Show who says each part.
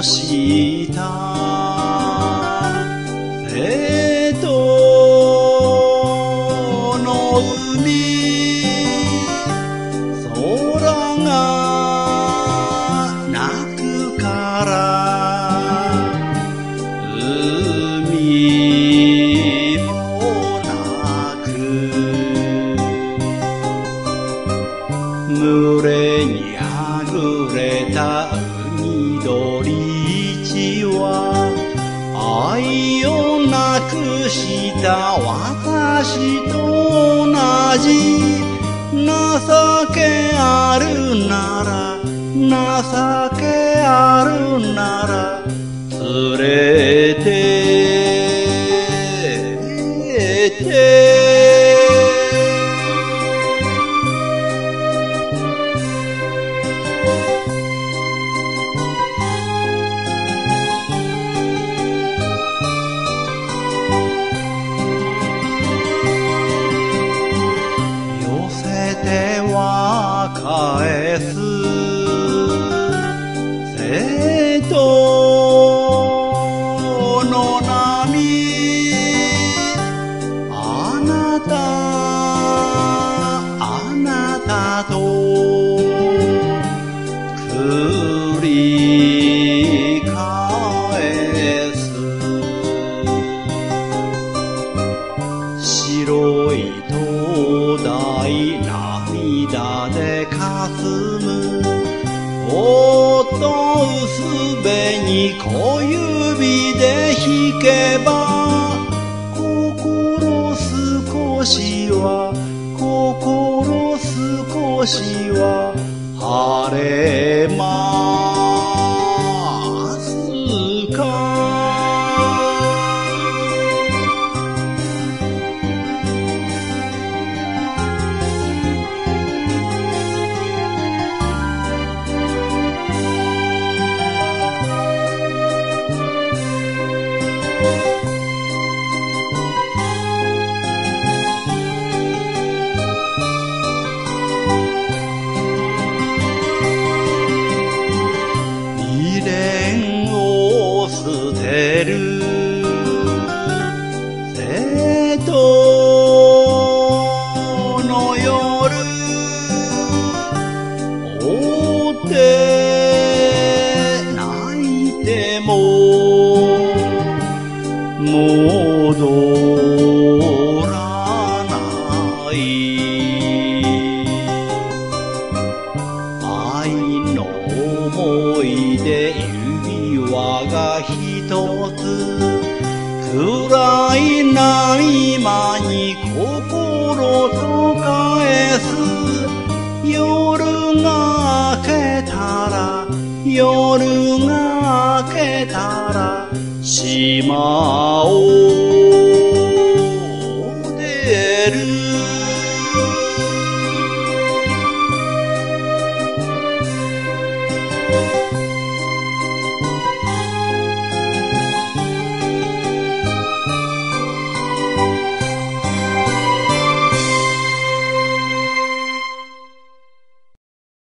Speaker 1: 瀬戸の海空が泣くから海も泣く。群れにあぐれた海鳥。は愛をなくした私と同じ。情けあるなら情けあるなら連れてって。なたあなたと繰り返す。白い灯台涙でかすむ。おっと薄紅小指で弾けばしは心少しは晴れます戻らない。愛の思い出指輪が一つ。暗いない間に心と返す。夜が明けたら夜が明けたらしまおう